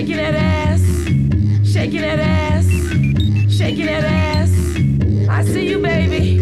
shaking that ass, shaking that ass, shaking that ass. I see you, baby.